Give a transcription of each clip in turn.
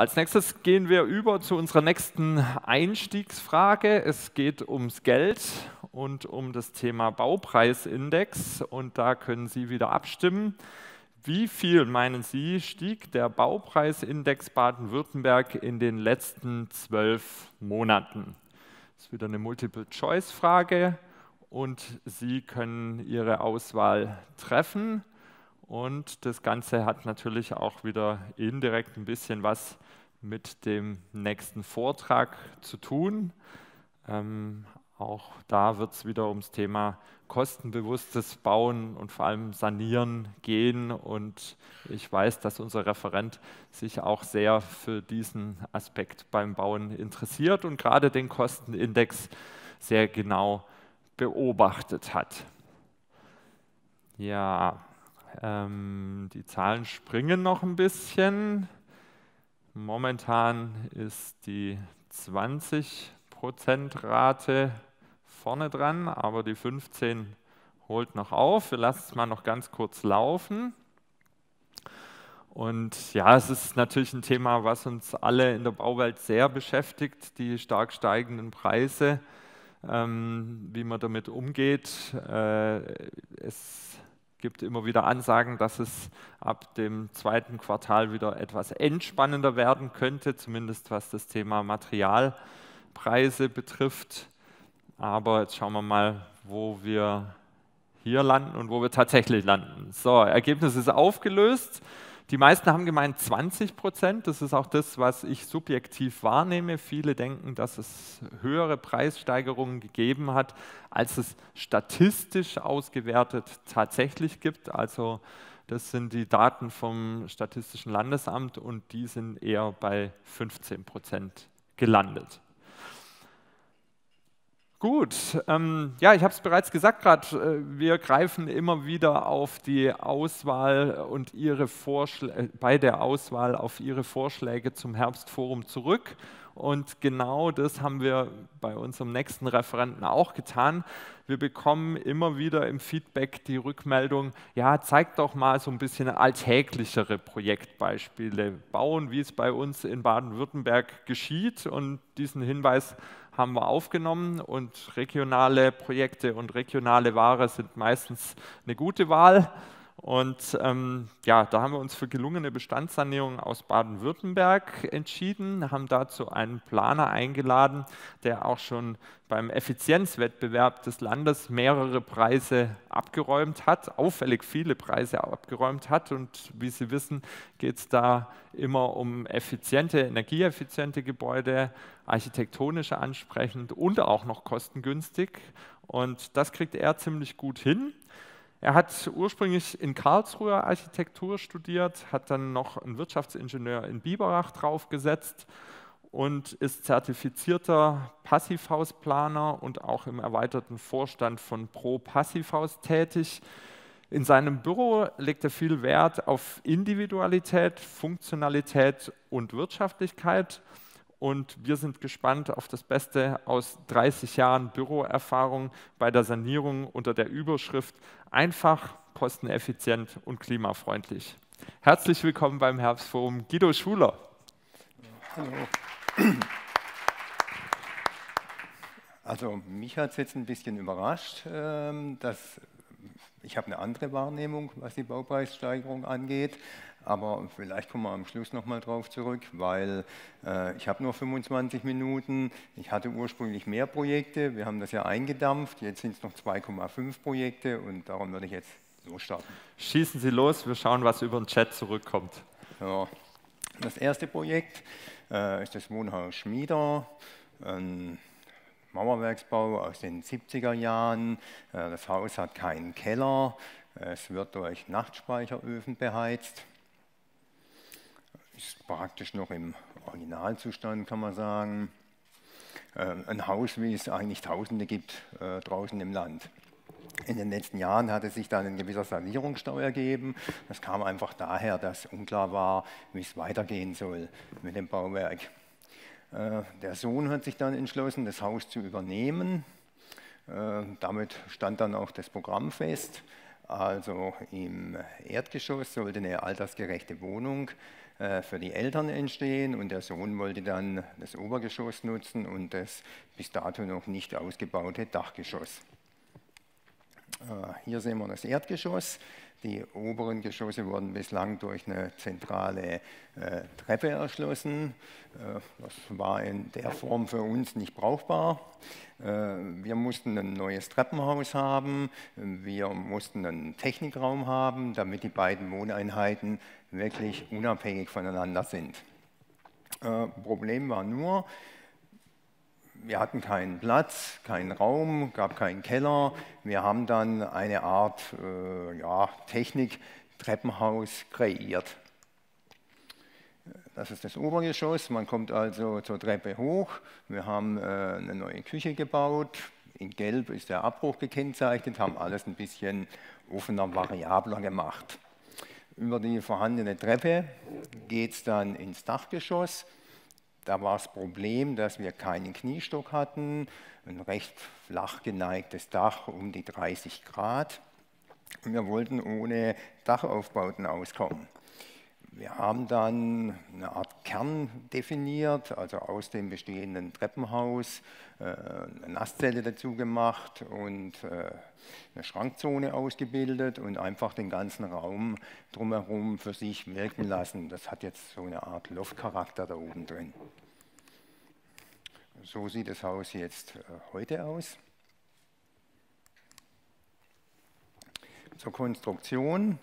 Als nächstes gehen wir über zu unserer nächsten Einstiegsfrage. Es geht ums Geld und um das Thema Baupreisindex. Und da können Sie wieder abstimmen. Wie viel, meinen Sie, stieg der Baupreisindex Baden-Württemberg in den letzten zwölf Monaten? Das ist wieder eine Multiple-Choice-Frage und Sie können Ihre Auswahl treffen. Und das Ganze hat natürlich auch wieder indirekt ein bisschen was mit dem nächsten Vortrag zu tun. Ähm, auch da wird es wieder ums Thema kostenbewusstes Bauen und vor allem Sanieren gehen. Und ich weiß, dass unser Referent sich auch sehr für diesen Aspekt beim Bauen interessiert und gerade den Kostenindex sehr genau beobachtet hat. Ja, ähm, die Zahlen springen noch ein bisschen. Momentan ist die 20%-Rate vorne dran, aber die 15 holt noch auf. Wir lassen es mal noch ganz kurz laufen. Und ja, es ist natürlich ein Thema, was uns alle in der Bauwelt sehr beschäftigt, die stark steigenden Preise, ähm, wie man damit umgeht. Äh, es gibt immer wieder Ansagen, dass es ab dem zweiten Quartal wieder etwas entspannender werden könnte, zumindest was das Thema Materialpreise betrifft. Aber jetzt schauen wir mal, wo wir hier landen und wo wir tatsächlich landen. So, Ergebnis ist aufgelöst. Die meisten haben gemeint 20 Prozent. Das ist auch das, was ich subjektiv wahrnehme. Viele denken, dass es höhere Preissteigerungen gegeben hat, als es statistisch ausgewertet tatsächlich gibt. Also das sind die Daten vom Statistischen Landesamt und die sind eher bei 15 Prozent gelandet. Gut, ähm, ja, ich habe es bereits gesagt gerade, äh, wir greifen immer wieder auf die Auswahl und ihre Vorschläge, äh, bei der Auswahl auf Ihre Vorschläge zum Herbstforum zurück. Und genau das haben wir bei unserem nächsten Referenten auch getan. Wir bekommen immer wieder im Feedback die Rückmeldung, ja, zeigt doch mal so ein bisschen alltäglichere Projektbeispiele bauen, wie es bei uns in Baden-Württemberg geschieht. Und diesen Hinweis haben wir aufgenommen und regionale Projekte und regionale Ware sind meistens eine gute Wahl. Und ähm, ja, da haben wir uns für gelungene Bestandssanierung aus Baden-Württemberg entschieden, haben dazu einen Planer eingeladen, der auch schon beim Effizienzwettbewerb des Landes mehrere Preise abgeräumt hat, auffällig viele Preise abgeräumt hat. Und wie Sie wissen, geht es da immer um effiziente, energieeffiziente Gebäude, architektonisch ansprechend und auch noch kostengünstig. Und das kriegt er ziemlich gut hin. Er hat ursprünglich in Karlsruhe Architektur studiert, hat dann noch einen Wirtschaftsingenieur in Biberach draufgesetzt und ist zertifizierter Passivhausplaner und auch im erweiterten Vorstand von Pro Passivhaus tätig. In seinem Büro legt er viel Wert auf Individualität, Funktionalität und Wirtschaftlichkeit und wir sind gespannt auf das Beste aus 30 Jahren Büroerfahrung bei der Sanierung unter der Überschrift einfach, kosteneffizient und klimafreundlich. Herzlich willkommen beim Herbstforum Guido Schuler. Hallo. Also mich hat es jetzt ein bisschen überrascht, ähm, dass ich habe eine andere Wahrnehmung, was die Baupreissteigerung angeht. Aber vielleicht kommen wir am Schluss nochmal drauf zurück, weil äh, ich habe nur 25 Minuten. Ich hatte ursprünglich mehr Projekte. Wir haben das ja eingedampft. Jetzt sind es noch 2,5 Projekte und darum würde ich jetzt so starten. Schießen Sie los. Wir schauen, was über den Chat zurückkommt. Ja. Das erste Projekt äh, ist das Wohnhaus Schmieder. Ein Mauerwerksbau aus den 70er Jahren. Äh, das Haus hat keinen Keller. Es wird durch Nachtspeicheröfen beheizt ist praktisch noch im Originalzustand, kann man sagen. Äh, ein Haus, wie es eigentlich Tausende gibt äh, draußen im Land. In den letzten Jahren hatte sich dann ein gewisser Sanierungsstau ergeben. Das kam einfach daher, dass unklar war, wie es weitergehen soll mit dem Bauwerk. Äh, der Sohn hat sich dann entschlossen, das Haus zu übernehmen. Damit stand dann auch das Programm fest. Also im Erdgeschoss sollte eine altersgerechte Wohnung äh, für die Eltern entstehen und der Sohn wollte dann das Obergeschoss nutzen und das bis dato noch nicht ausgebaute Dachgeschoss. Äh, hier sehen wir das Erdgeschoss. Die oberen Geschosse wurden bislang durch eine zentrale äh, Treppe erschlossen. Äh, das war in der Form für uns nicht brauchbar. Äh, wir mussten ein neues Treppenhaus haben, wir mussten einen Technikraum haben, damit die beiden Wohneinheiten wirklich unabhängig voneinander sind. Äh, Problem war nur, wir hatten keinen Platz, keinen Raum, gab keinen Keller. Wir haben dann eine Art äh, ja, Technik-Treppenhaus kreiert. Das ist das Obergeschoss. Man kommt also zur Treppe hoch. Wir haben äh, eine neue Küche gebaut. In Gelb ist der Abbruch gekennzeichnet, haben alles ein bisschen offener, variabler gemacht. Über die vorhandene Treppe geht es dann ins Dachgeschoss. Da war das Problem, dass wir keinen Kniestock hatten, ein recht flach geneigtes Dach um die 30 Grad. Wir wollten ohne Dachaufbauten auskommen. Wir haben dann eine Art Kern definiert, also aus dem bestehenden Treppenhaus äh, eine Nasszelle dazu gemacht und äh, eine Schrankzone ausgebildet und einfach den ganzen Raum drumherum für sich wirken lassen. Das hat jetzt so eine Art Loftcharakter da oben drin. So sieht das Haus jetzt äh, heute aus. Zur Konstruktion.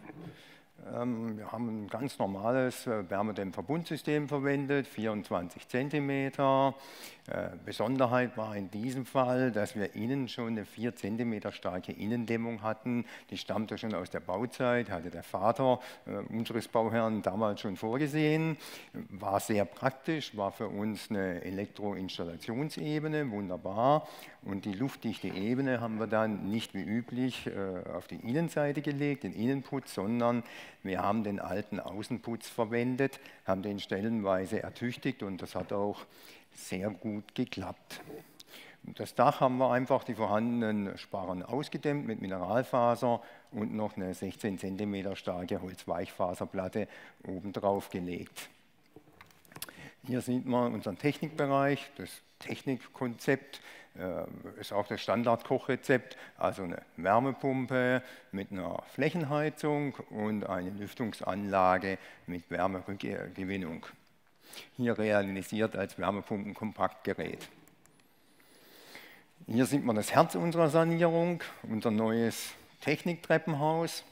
Ähm, wir haben ein ganz normales äh, Wärmedämmverbundsystem verwendet, 24 cm. Äh, Besonderheit war in diesem Fall, dass wir innen schon eine 4 cm starke Innendämmung hatten. Die stammte schon aus der Bauzeit, hatte der Vater äh, unseres Bauherrn damals schon vorgesehen. War sehr praktisch, war für uns eine Elektroinstallationsebene, wunderbar. Und die luftdichte Ebene haben wir dann nicht wie üblich auf die Innenseite gelegt, den Innenputz, sondern wir haben den alten Außenputz verwendet, haben den stellenweise ertüchtigt und das hat auch sehr gut geklappt. Das Dach haben wir einfach die vorhandenen Sparren ausgedämmt mit Mineralfaser und noch eine 16 cm starke Holzweichfaserplatte obendrauf gelegt. Hier sieht man unseren Technikbereich, das Technikkonzept äh, ist auch das Standard-Kochrezept, also eine Wärmepumpe mit einer Flächenheizung und eine Lüftungsanlage mit Wärmerückgewinnung. Hier realisiert als Wärmepumpen-Kompaktgerät. Hier sieht man das Herz unserer Sanierung, unser neues Techniktreppenhaus.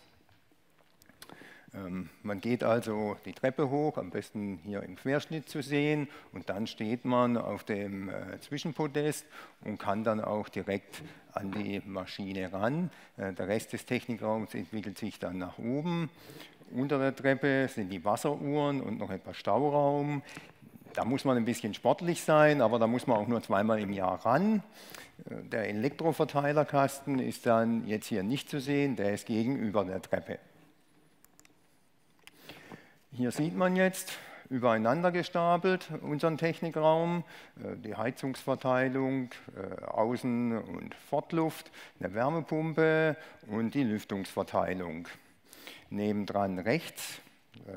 Ähm, man geht also die Treppe hoch, am besten hier im Querschnitt zu sehen, und dann steht man auf dem äh, Zwischenpodest und kann dann auch direkt an die Maschine ran. Äh, der Rest des Technikraums entwickelt sich dann nach oben. Unter der Treppe sind die Wasseruhren und noch etwas Stauraum. Da muss man ein bisschen sportlich sein, aber da muss man auch nur zweimal im Jahr ran. Äh, der Elektroverteilerkasten ist dann jetzt hier nicht zu sehen, der ist gegenüber der Treppe. Hier sieht man jetzt übereinander gestapelt unseren Technikraum, äh, die Heizungsverteilung, äh, Außen- und Fortluft, eine Wärmepumpe und die Lüftungsverteilung. Nebendran rechts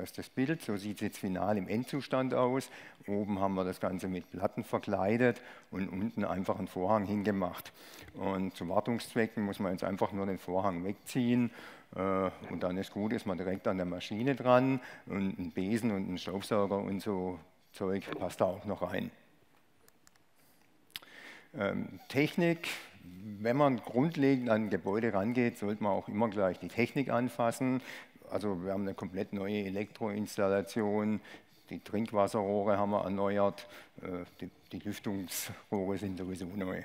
ist das Bild, so sieht es jetzt final im Endzustand aus. Oben haben wir das Ganze mit Platten verkleidet und unten einfach einen Vorhang hingemacht. Und zu Wartungszwecken muss man jetzt einfach nur den Vorhang wegziehen und dann ist gut, ist man direkt an der Maschine dran und ein Besen und ein Staubsauger und so Zeug passt da auch noch rein. Ähm, Technik, wenn man grundlegend an ein Gebäude rangeht, sollte man auch immer gleich die Technik anfassen. Also wir haben eine komplett neue Elektroinstallation, die Trinkwasserrohre haben wir erneuert, äh, die, die Lüftungsrohre sind sowieso neu.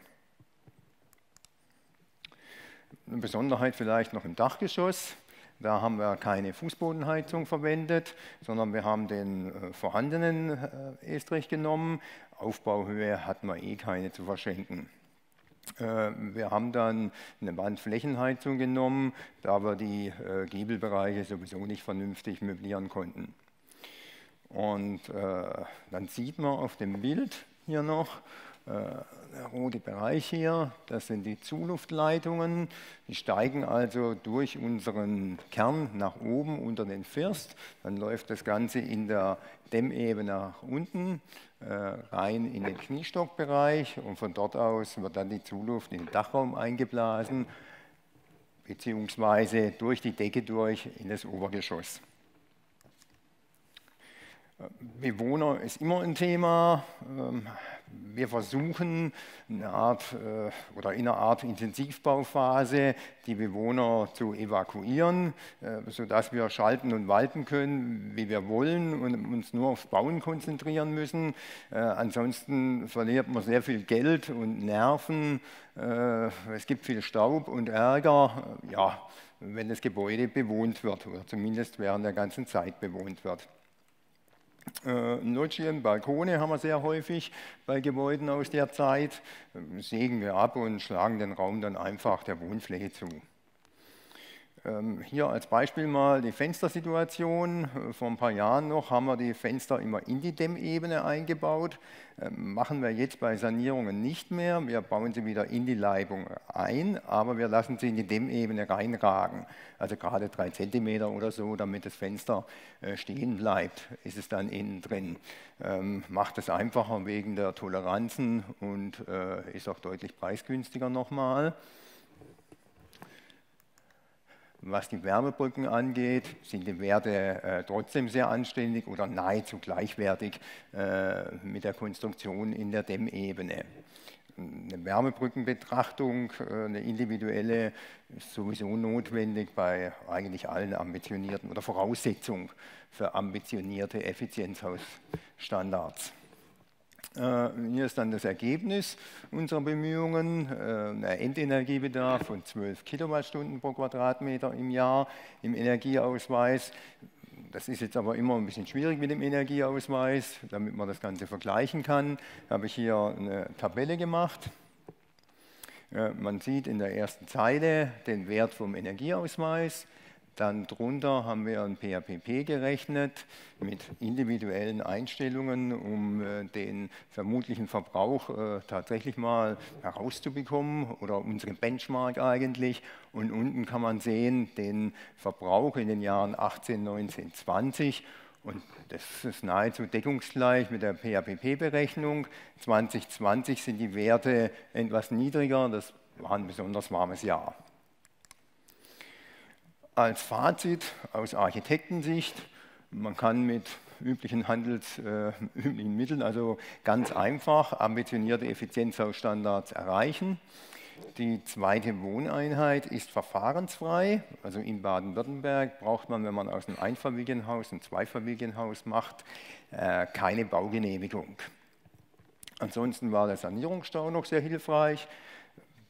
Eine Besonderheit vielleicht noch im Dachgeschoss. Da haben wir keine Fußbodenheizung verwendet, sondern wir haben den äh, vorhandenen äh, Estrich genommen. Aufbauhöhe hatten wir eh keine zu verschenken. Äh, wir haben dann eine Wandflächenheizung genommen, da wir die Giebelbereiche sowieso nicht vernünftig möblieren konnten. Und dann sieht man auf dem Bild hier noch, der rote Bereich hier, das sind die Zuluftleitungen. Die steigen also durch unseren Kern nach oben unter den First. Dann läuft das Ganze in der Dämmebene nach unten, äh, rein in den Kniestockbereich und von dort aus wird dann die Zuluft in den Dachraum eingeblasen, beziehungsweise durch die Decke durch in das Obergeschoss. Bewohner ist immer ein Thema. Ähm, wir versuchen eine Art äh, oder in einer Art Intensivbauphase die Bewohner zu evakuieren, äh, sodass wir schalten und walten können, wie wir wollen und uns nur aufs Bauen konzentrieren müssen. Äh, ansonsten verliert man sehr viel Geld und Nerven. Es gibt viel Staub und Ärger, ja, wenn das Gebäude bewohnt wird oder zumindest während der ganzen Zeit bewohnt wird. Äh, Loggien, Balkone haben wir sehr häufig bei Gebäuden aus der Zeit. Sägen wir ab und schlagen den Raum dann einfach der Wohnfläche zu. Ähm, hier als Beispiel mal die Fenstersituation. Äh, vor ein paar Jahren noch haben wir die Fenster immer in die Dämmebene eingebaut. Ähm, machen wir jetzt bei Sanierungen nicht mehr. Wir bauen sie wieder in die Leibung ein, aber wir lassen sie in die Dämmebene reinragen. Also gerade drei Zentimeter oder so, damit das Fenster äh, stehen bleibt, ist es dann innen drin. Ähm, macht es einfacher wegen der Toleranzen und äh, ist auch deutlich preisgünstiger nochmal. Was die Wärmebrücken angeht, sind die Werte äh, trotzdem sehr anständig oder nahezu gleichwertig äh, mit der Konstruktion in der Dämmebene. Eine Wärmebrückenbetrachtung, äh, eine individuelle, ist sowieso notwendig bei eigentlich allen ambitionierten oder Voraussetzung für ambitionierte Effizienzhausstandards. Äh, hier ist dann das Ergebnis unserer Bemühungen, äh, ein Endenergiebedarf von 12 Kilowattstunden pro Quadratmeter im Jahr im Energieausweis. Das ist jetzt aber immer ein bisschen schwierig mit dem Energieausweis, damit man das Ganze vergleichen kann. Habe ich hier eine Tabelle gemacht. Äh, man sieht in der ersten Zeile den Wert vom Energieausweis. Dann drunter haben wir ein PAPP gerechnet mit individuellen Einstellungen, um äh, den vermutlichen Verbrauch äh, tatsächlich mal herauszubekommen oder unsere Benchmark eigentlich. Und unten kann man sehen den Verbrauch in den Jahren 18, 19, 20. Und das ist nahezu deckungsgleich mit der PAPP-Berechnung. 2020 sind die Werte etwas niedriger, das war ein besonders warmes Jahr. Als Fazit aus Architektensicht, man kann mit üblichen Handels, äh, üblichen Mitteln, also ganz einfach ambitionierte Effizienzhausstandards erreichen. Die zweite Wohneinheit ist verfahrensfrei. Also in Baden-Württemberg braucht man, wenn man aus einem Einfamilienhaus ein Zweifamilienhaus macht, äh, keine Baugenehmigung. Ansonsten war der Sanierungsstau noch sehr hilfreich.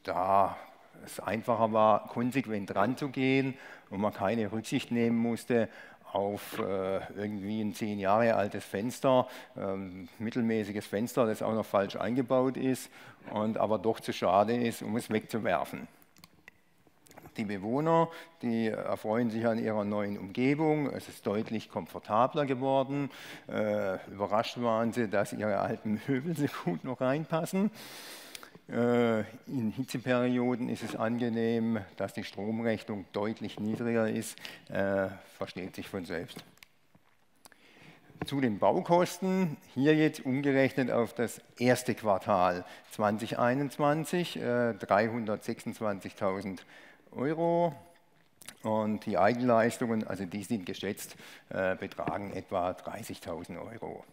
Da es einfacher war, konsequent ranzugehen und man keine Rücksicht nehmen musste auf äh, irgendwie ein zehn Jahre altes Fenster, ähm, mittelmäßiges Fenster, das auch noch falsch eingebaut ist und aber doch zu schade ist, um es wegzuwerfen. Die Bewohner, die erfreuen sich an ihrer neuen Umgebung. Es ist deutlich komfortabler geworden. Äh, überrascht waren sie, dass ihre alten Möbel so gut noch reinpassen. Äh, in Hitzeperioden ist es angenehm, dass die Stromrechnung deutlich niedriger ist, äh, versteht sich von selbst. Zu den Baukosten, hier jetzt umgerechnet auf das erste Quartal 2021, 326.000 äh, Euro. Und die Eigenleistungen, also die sind geschätzt, betragen etwa 30.000 Euro.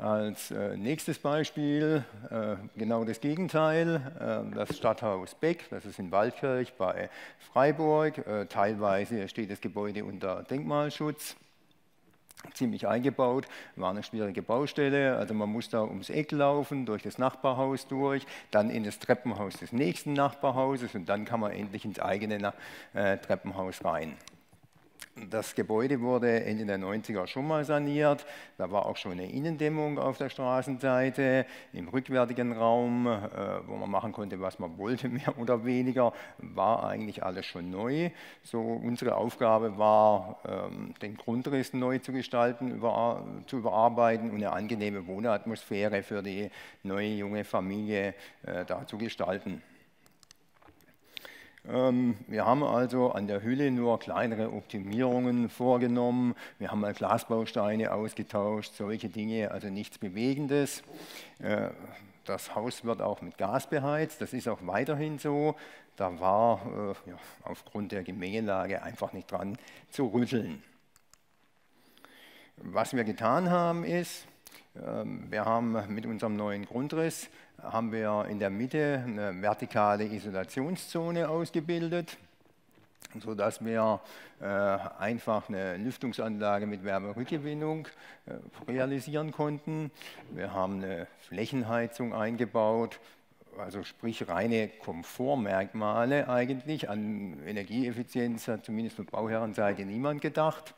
Als äh, nächstes Beispiel äh, genau das Gegenteil, äh, das Stadthaus Beck, das ist in Waldkirch bei Freiburg. Teilweise steht das Gebäude unter Denkmalschutz, ziemlich eingebaut, war eine schwierige Baustelle, also man muss da ums Eck laufen, durch das Nachbarhaus durch, dann in das Treppenhaus des nächsten Nachbarhauses und dann kann man endlich ins eigene Treppenhaus rein. Das Gebäude wurde Ende der 90er schon mal saniert. Da war auch schon eine Innendämmung auf der Straßenseite. Im rückwärtigen Raum, äh, wo man machen konnte, was man wollte, mehr oder weniger, war eigentlich alles schon neu. So unsere Aufgabe war, ähm, den Grundriss neu zu gestalten, zu überarbeiten und eine angenehme Wohnatmosphäre für die neue junge Familie äh, da zu gestalten. Ähm, wir haben also an der Hülle nur kleinere Optimierungen vorgenommen. Wir haben mal Glasbausteine ausgetauscht, solche Dinge, also nichts Bewegendes. Äh, das Haus wird auch mit Gas beheizt, das ist auch weiterhin so. Da war äh, ja, aufgrund der Gemengelage einfach nicht dran zu rütteln. Was wir getan haben ist, ähm, wir haben mit unserem neuen Grundriss haben wir in der Mitte eine vertikale Isolationszone ausgebildet, sodass wir äh, einfach eine Lüftungsanlage mit Wärmerückgewinnung äh, realisieren konnten. Wir haben eine Flächenheizung eingebaut, also sprich reine Komfortmerkmale eigentlich. An Energieeffizienz hat zumindest von Bauherrenseite niemand gedacht.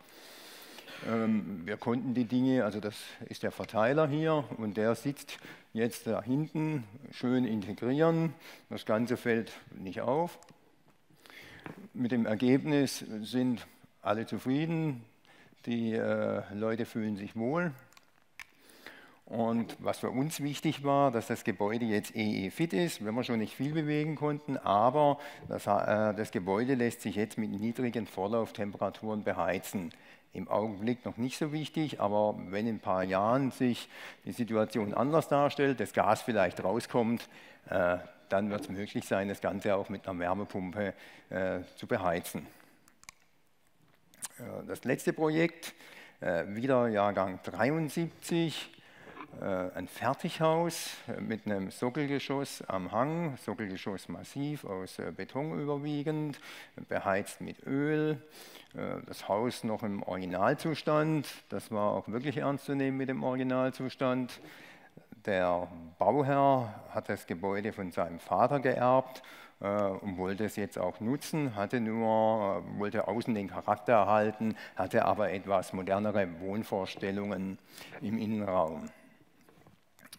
Ähm, wir konnten die Dinge, also das ist der Verteiler hier und der sitzt jetzt da hinten, schön integrieren. Das Ganze fällt nicht auf. Mit dem Ergebnis sind alle zufrieden, die äh, Leute fühlen sich wohl. Und was für uns wichtig war, dass das Gebäude jetzt EE-fit ist, wenn wir schon nicht viel bewegen konnten, aber das, äh, das Gebäude lässt sich jetzt mit niedrigen Vorlauftemperaturen beheizen im Augenblick noch nicht so wichtig, aber wenn in ein paar Jahren sich die Situation anders darstellt, das Gas vielleicht rauskommt, äh, dann wird es möglich sein, das Ganze auch mit einer Wärmepumpe äh, zu beheizen. Äh, das letzte Projekt, äh, wieder Jahrgang 73, äh, ein Fertighaus mit einem Sockelgeschoss am Hang, Sockelgeschoss massiv aus Beton überwiegend, beheizt mit Öl. Äh, das Haus noch im Originalzustand, das war auch wirklich ernst zu nehmen mit dem Originalzustand. Der Bauherr hat das Gebäude von seinem Vater geerbt und wollte es jetzt auch nutzen, hatte nur, wollte außen den Charakter erhalten, hatte aber etwas modernere Wohnvorstellungen im Innenraum.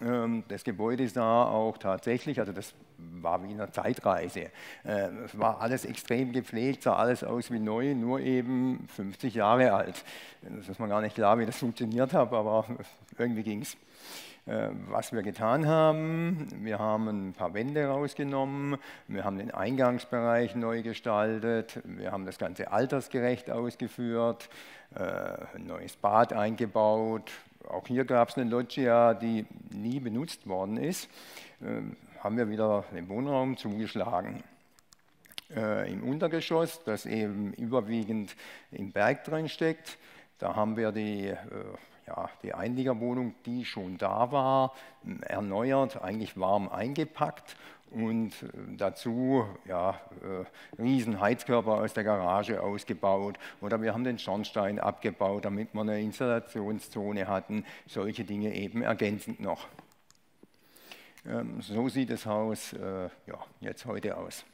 Ähm, das Gebäude sah auch tatsächlich, also das war wie eine Zeitreise. Äh, es war alles extrem gepflegt, sah alles aus wie neu, nur eben 50 Jahre alt. Das ist mir gar nicht klar, wie das funktioniert hat, aber irgendwie ging es. Äh, was wir getan haben, wir haben ein paar Wände rausgenommen, wir haben den Eingangsbereich neu gestaltet, wir haben das Ganze altersgerecht ausgeführt, äh, ein neues Bad eingebaut, auch hier gab es eine Loggia, die nie benutzt worden ist. Ähm, haben wir wieder den Wohnraum zugeschlagen. Äh, Im Untergeschoss, das eben überwiegend im Berg drin steckt, da haben wir die, äh, ja, die Einliegerwohnung, die schon da war, erneuert, eigentlich warm eingepackt und äh, dazu ja, äh, riesen Heizkörper aus der Garage ausgebaut oder wir haben den Schornstein abgebaut, damit wir eine Installationszone hatten, solche Dinge eben ergänzend noch. Ähm, so sieht das Haus äh, ja, jetzt heute aus.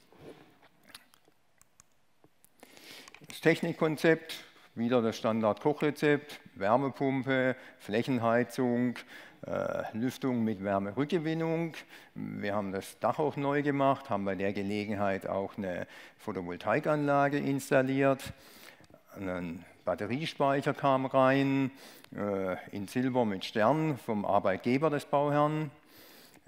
Das Technikkonzept, wieder das Standard-Kochrezept, Wärmepumpe, Flächenheizung, Lüftung mit Wärmerückgewinnung. Wir haben das Dach auch neu gemacht, haben bei der Gelegenheit auch eine Photovoltaikanlage installiert. Ein Batteriespeicher kam rein, äh, in Silber mit Stern vom Arbeitgeber des Bauherrn.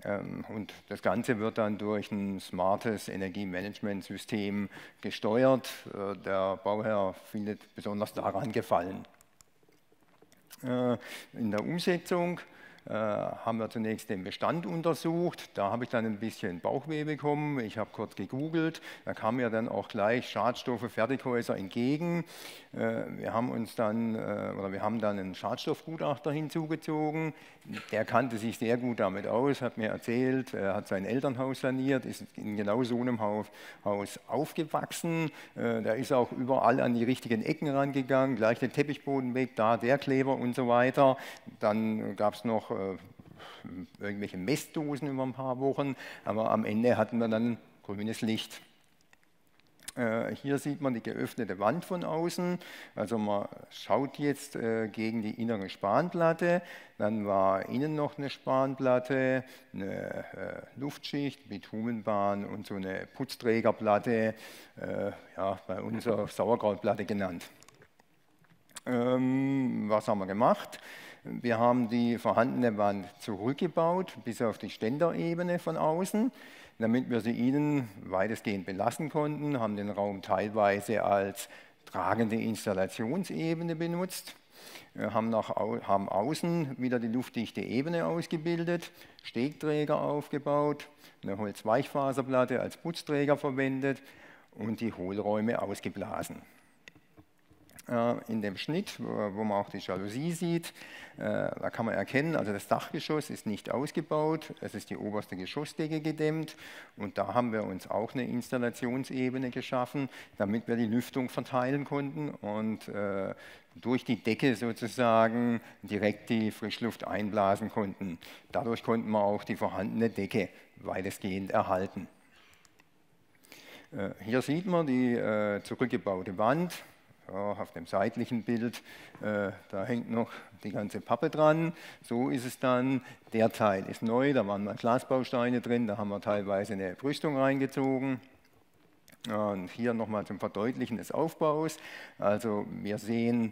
Ähm, und das Ganze wird dann durch ein smartes Energiemanagementsystem gesteuert. Äh, der Bauherr findet besonders daran Gefallen. In der Umsetzung äh, haben wir zunächst den Bestand untersucht. Da habe ich dann ein bisschen Bauchweh bekommen. Ich habe kurz gegoogelt. Da kamen mir dann auch gleich Schadstoffe, Fertighäuser entgegen. Äh, wir haben uns dann, äh, oder wir haben dann einen Schadstoffgutachter hinzugezogen. Der kannte sich sehr gut damit aus, hat mir erzählt, er hat sein Elternhaus saniert, ist in genau so einem Haus aufgewachsen. Der ist auch überall an die richtigen Ecken rangegangen, gleich den Teppichboden weg, da der Kleber und so weiter. Dann gab es noch äh, irgendwelche Messdosen über ein paar Wochen, aber am Ende hatten wir dann grünes Licht. Äh, hier sieht man die geöffnete Wand von außen. Also man schaut jetzt äh, gegen die innere Spanplatte. Dann war innen noch eine Spanplatte, eine äh, Luftschicht, Bitumenbahn und so eine Putzträgerplatte, ja, bei uns Sauerkrautplatte genannt. Ähm, was haben wir gemacht? Wir haben die vorhandene Wand zurückgebaut bis auf die Ständerebene von außen. Damit wir sie innen weitestgehend belassen konnten, haben den Raum teilweise als tragende Installationsebene benutzt, äh, haben, nach, haben außen wieder die luftdichte Ebene ausgebildet, Stegträger aufgebaut, eine Holzweichfaserplatte als Putzträger verwendet und die Hohlräume ausgeblasen. Äh, in dem Schnitt, wo man auch die Jalousie sieht, äh, da kann man erkennen, also das Dachgeschoss ist nicht ausgebaut, es ist die oberste Geschossdecke gedämmt und da haben wir uns auch eine Installationsebene geschaffen, damit wir die Lüftung verteilen konnten und äh, durch die Decke sozusagen direkt die Frischluft einblasen konnten. Dadurch konnten wir auch die vorhandene Decke weitestgehend erhalten. Hier sieht man die zurückgebaute Wand, auf dem seitlichen Bild, äh, da hängt noch die ganze Pappe dran. So ist es dann. Der Teil ist neu, da waren mal Glasbausteine drin, da haben wir teilweise eine Brüstung reingezogen. Und hier nochmal zum Verdeutlichen des Aufbaus. Also wir sehen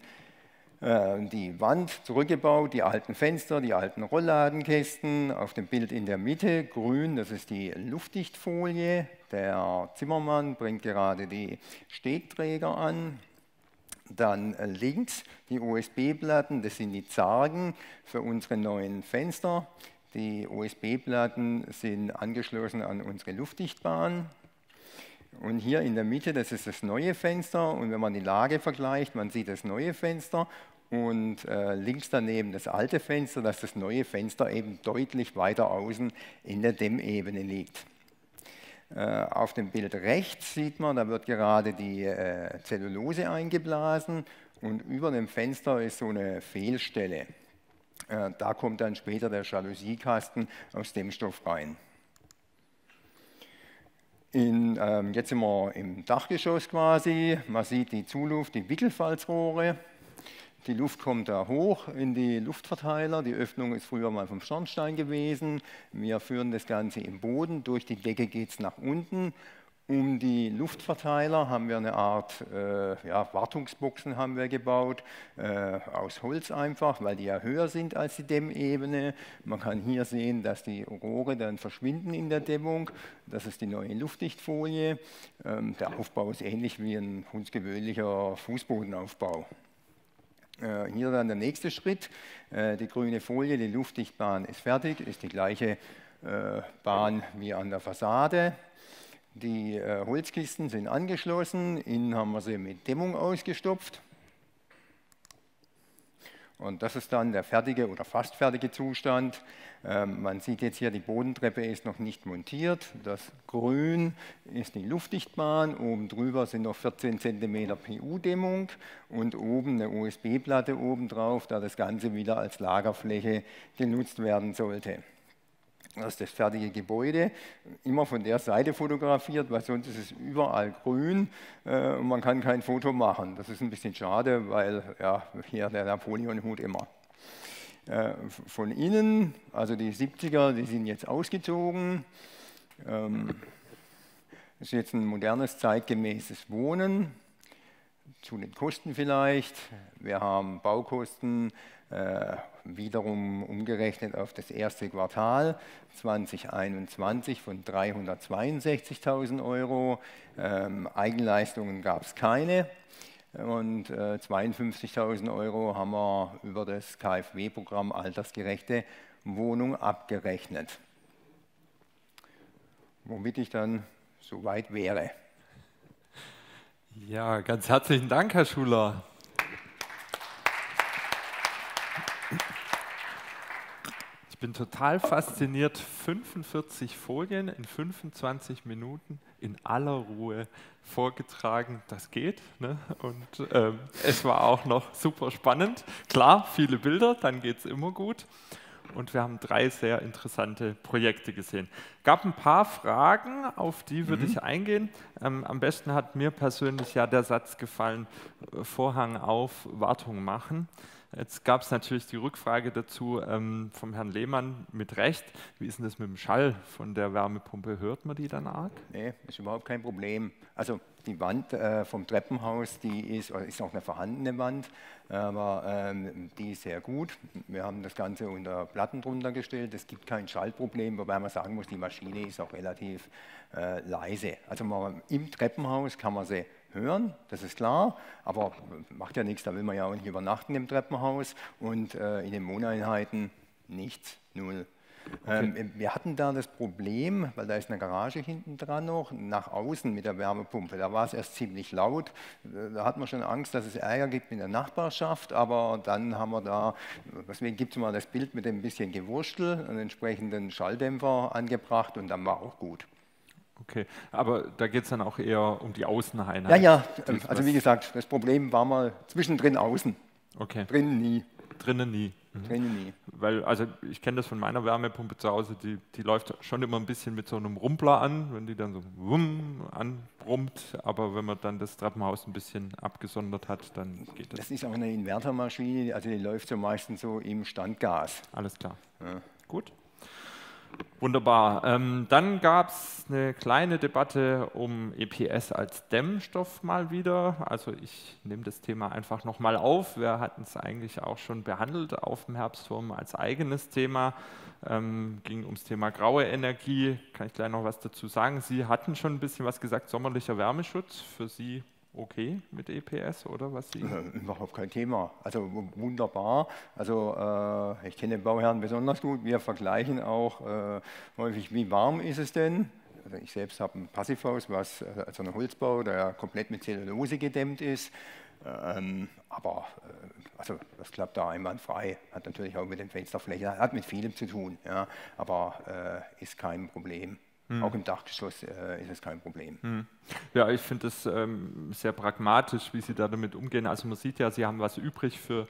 äh, die Wand zurückgebaut, die alten Fenster, die alten Rollladenkästen. Auf dem Bild in der Mitte grün, das ist die Luftdichtfolie. Der Zimmermann bringt gerade die Stegträger an. Dann äh, links die USB-Platten, das sind die Zargen für unsere neuen Fenster. Die USB-Platten sind angeschlossen an unsere Luftdichtbahn. Und hier in der Mitte, das ist das neue Fenster. Und wenn man die Lage vergleicht, man sieht das neue Fenster und äh, links daneben das alte Fenster, dass das neue Fenster eben deutlich weiter außen in der Dämmebene liegt. Äh, auf dem Bild rechts sieht man, da wird gerade die äh, Zellulose eingeblasen und über dem Fenster ist so eine Fehlstelle. Äh, da kommt dann später der Jalousiekasten aus dem Stoff rein. In, ähm, jetzt sind wir im Dachgeschoss quasi. Man sieht die Zuluft, die Wickelfalzrohre. Die Luft kommt da hoch in die Luftverteiler. Die Öffnung ist früher mal vom Schornstein gewesen. Wir führen das Ganze im Boden. Durch die Decke geht es nach unten. Um die Luftverteiler haben wir eine Art äh, ja, Wartungsboxen haben wir gebaut, äh, aus Holz einfach, weil die ja höher sind als die Dämmebene. Man kann hier sehen, dass die Rohre dann verschwinden in der Dämmung. Das ist die neue Luftdichtfolie. Ähm, der Aufbau ist ähnlich wie ein hundsgewöhnlicher Fußbodenaufbau. Äh, hier dann der nächste Schritt, äh, die grüne Folie, die Luftdichtbahn ist fertig, ist die gleiche äh, Bahn wie an der Fassade. Die Holzkisten sind angeschlossen, innen haben wir sie mit Dämmung ausgestopft. Und das ist dann der fertige oder fast fertige Zustand. Ähm, man sieht jetzt hier, die Bodentreppe ist noch nicht montiert. Das Grün ist die Luftdichtbahn. Oben drüber sind noch 14 cm PU-Dämmung und oben eine USB-Platte oben drauf, da das Ganze wieder als Lagerfläche genutzt werden sollte. Das ist das fertige Gebäude, immer von der Seite fotografiert, weil sonst ist es überall grün äh, und man kann kein Foto machen. Das ist ein bisschen schade, weil ja, hier der Napoleon-Hut immer. Äh, von innen, also die 70er, die sind jetzt ausgezogen. Ähm, das ist jetzt ein modernes, zeitgemäßes Wohnen. Zu den Kosten vielleicht. Wir haben Baukosten äh, wiederum umgerechnet auf das erste Quartal 2021 von 362.000 Euro. Ähm, Eigenleistungen gab es keine. Und äh, 52.000 Euro haben wir über das KfW-Programm Altersgerechte Wohnung abgerechnet. Womit ich dann soweit wäre. Ja, ganz herzlichen Dank, Herr Schuler. Ich bin total fasziniert. 45 Folien in 25 Minuten in aller Ruhe vorgetragen. Das geht. Ne? Und ähm, es war auch noch super spannend. Klar, viele Bilder, dann geht es immer gut. und wir haben drei sehr interessante Projekte gesehen. Gab ein paar Fragen, auf die würde mhm. ich eingehen. Ähm, am besten hat mir persönlich ja der Satz gefallen, äh, Vorhang auf, Wartung machen. Jetzt gab es natürlich die Rückfrage dazu ähm, vom Herrn Lehmann mit Recht. Wie ist denn das mit dem Schall von der Wärmepumpe? Hört man die dann arg? Nee, ist überhaupt kein Problem. Also die Wand äh, vom Treppenhaus, die ist, ist auch eine vorhandene Wand, aber ähm, die ist sehr gut. Wir haben das Ganze unter Platten drunter gestellt. Es gibt kein Schallproblem, wobei man sagen muss, die Maschine ist auch relativ äh, leise. Also man, im Treppenhaus kann man sie hören, das ist klar, aber macht ja nichts, da will man ja auch nicht übernachten im Treppenhaus und äh, in den Wohneinheiten nichts, null. Okay. Ähm, wir hatten da das Problem, weil da ist eine Garage hinten dran noch, nach außen mit der Wärmepumpe. Da war es erst ziemlich laut. Da hat man schon Angst, dass es Ärger gibt in der Nachbarschaft, aber dann haben wir da, deswegen gibt es mal das Bild mit dem bisschen Gewurstel, einen entsprechenden Schalldämpfer angebracht und dann war auch gut. Okay, aber da geht es dann auch eher um die Außeneinheit. Ja, ja, also wie gesagt, das Problem war mal zwischendrin außen. Okay. Drinnen nie. Drinnen nie. Mhm. Drinnen nie. Weil, also ich kenne das von meiner Wärmepumpe zu Hause, die, die läuft schon immer ein bisschen mit so einem Rumpler an, wenn die dann so wumm anbrummt, aber wenn man dann das Treppenhaus ein bisschen abgesondert hat, dann geht das. Das ist auch eine Invertermaschine, also die läuft so meistens so im Standgas. Alles klar. Ja. Gut. Wunderbar. Ähm, dann gab es eine kleine Debatte um EPS als Dämmstoff mal wieder. Also ich nehme das Thema einfach nochmal auf. Wir hatten es eigentlich auch schon behandelt auf dem Herbstturm als eigenes Thema. Ähm, ging ums Thema graue Energie. Kann ich gleich noch was dazu sagen. Sie hatten schon ein bisschen was gesagt, sommerlicher Wärmeschutz. Für Sie okay mit EPS oder was Sie? Äh, überhaupt kein Thema. Also wunderbar. Also äh, ich kenne den Bauherrn besonders gut. Wir vergleichen auch äh, häufig, wie warm ist es denn? Also ich selbst habe ein Passivhaus, was äh, also ein Holzbau, der komplett mit Zellulose gedämmt ist. Ähm, aber äh, also das klappt da einwandfrei. Hat natürlich auch mit den Fensterflächen, hat mit vielem zu tun, ja, aber äh, ist kein Problem. Hm. Auch im Dachgeschoss äh, ist es kein Problem. Hm. Ja, ich finde es ähm, sehr pragmatisch, wie Sie da damit umgehen. Also man sieht ja, Sie haben was übrig für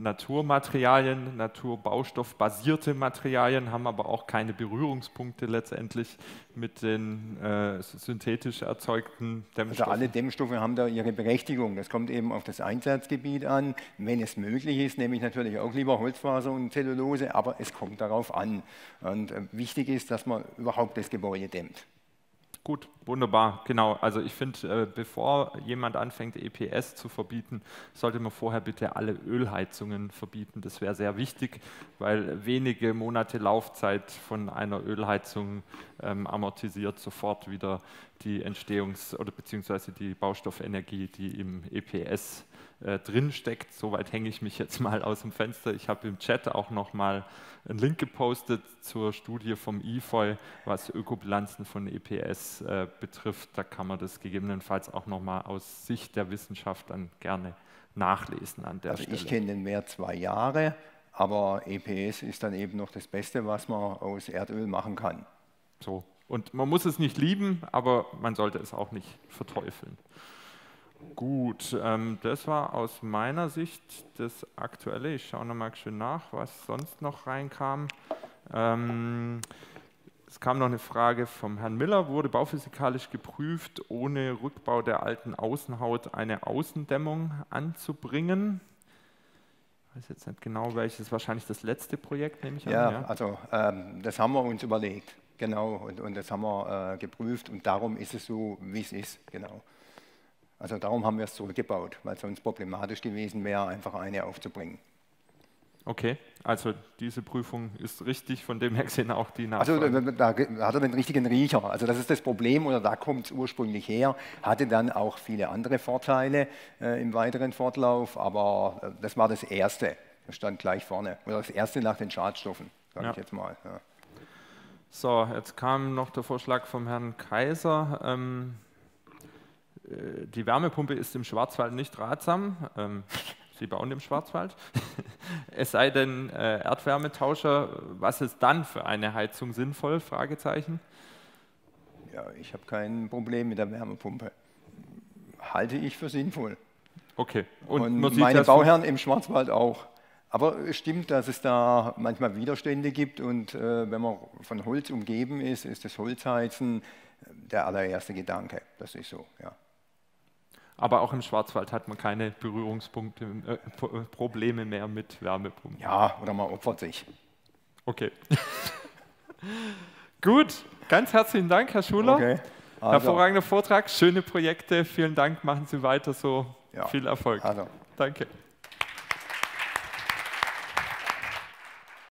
Naturmaterialien, naturbaustoffbasierte Materialien, haben aber auch keine Berührungspunkte letztendlich mit den äh, synthetisch erzeugten Dämmstoffen. Also alle Dämmstoffe haben da ihre Berechtigung. Das kommt eben auf das Einsatzgebiet an. Wenn es möglich ist, nehme ich natürlich auch lieber Holzfaser und Zellulose, aber es kommt darauf an. Und äh, wichtig ist, dass man überhaupt das Gebäude dämmt. Gut, wunderbar, genau. Also ich finde, äh, bevor jemand anfängt, EPS zu verbieten, sollte man vorher bitte alle Ölheizungen verbieten. Das wäre sehr wichtig, weil wenige Monate Laufzeit von einer Ölheizung ähm, amortisiert sofort wieder die Entstehungs- oder beziehungsweise die Baustoffenergie, die im EPS äh, drin steckt. Soweit hänge ich mich jetzt mal aus dem Fenster. Ich habe im Chat auch noch mal einen Link gepostet zur Studie vom IFOI, was Ökobilanzen von EPS äh, betrifft. Da kann man das gegebenenfalls auch noch mal aus Sicht der Wissenschaft dann gerne nachlesen an der also Stelle. Ich kenne den mehr zwei Jahre, aber EPS ist dann eben noch das Beste, was man aus Erdöl machen kann. So. Und man muss es nicht lieben, aber man sollte es auch nicht verteufeln. Gut, ähm, das war aus meiner Sicht das Aktuelle. Ich schaue nochmal schön nach, was sonst noch reinkam. Ähm, es kam noch eine Frage vom Herrn Miller. Wurde bauphysikalisch geprüft, ohne Rückbau der alten Außenhaut eine Außendämmung anzubringen? Ich weiß jetzt nicht genau, welches, wahrscheinlich das letzte Projekt, nehme ich an. Ja, ja? also ähm, das haben wir uns überlegt, genau, und, und das haben wir äh, geprüft und darum ist es so, wie es ist, genau. Also darum haben wir es zurückgebaut, weil es sonst problematisch gewesen wäre, einfach eine aufzubringen. Okay, also diese Prüfung ist richtig, von dem her gesehen auch die Nachfrage. Also da, da hat er den richtigen Riecher. Also das ist das Problem oder da kommt es ursprünglich her. Hatte dann auch viele andere Vorteile äh, im weiteren Fortlauf, aber äh, das war das Erste. Das stand gleich vorne. Oder das Erste nach den Schadstoffen, sage ja. ich jetzt mal. Ja. So, jetzt kam noch der Vorschlag vom Herrn Kaiser. Ähm, äh, die Wärmepumpe ist im Schwarzwald nicht ratsam. Ähm, Sie bauen im Schwarzwald. es sei denn äh, Erdwärmetauscher, was ist dann für eine Heizung sinnvoll? Fragezeichen. Ja, ich habe kein Problem mit der Wärmepumpe. Halte ich für sinnvoll. Okay. Und, Und meine Bauherren im Schwarzwald auch. Aber es stimmt, dass es da manchmal Widerstände gibt und äh, wenn man von Holz umgeben ist, ist das Holzheizen der allererste Gedanke. Das ist so, ja. Aber auch im Schwarzwald hat man keine Berührungspunkte, äh, äh Probleme mehr mit Wärmepumpen. Ja, oder man opfert sich. Okay. Gut, ganz herzlichen Dank, Herr Schuler. Okay. Also. Hervorragender Vortrag, schöne Projekte. Vielen Dank, machen Sie weiter so. Ja. Viel Erfolg. Also. Danke.